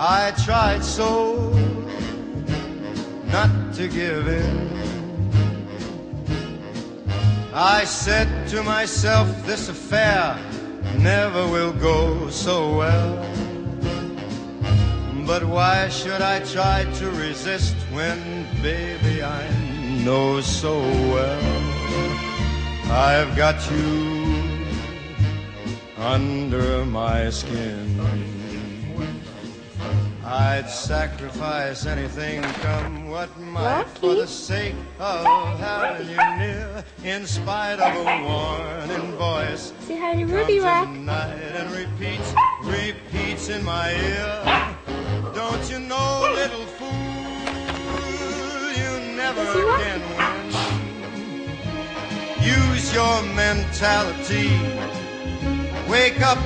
I tried so not to give in. I said to myself, this affair never will go so well. But why should I try to resist when, baby, I know so well I've got you under my skin. I'd sacrifice anything, come what might, for the sake of having you near. In spite of a warning voice, hi to comes Ruby Rock. night and repeats, repeats in my ear. Don't you know, little fool, you never Does he rock? can win. Use your mentality. Wake up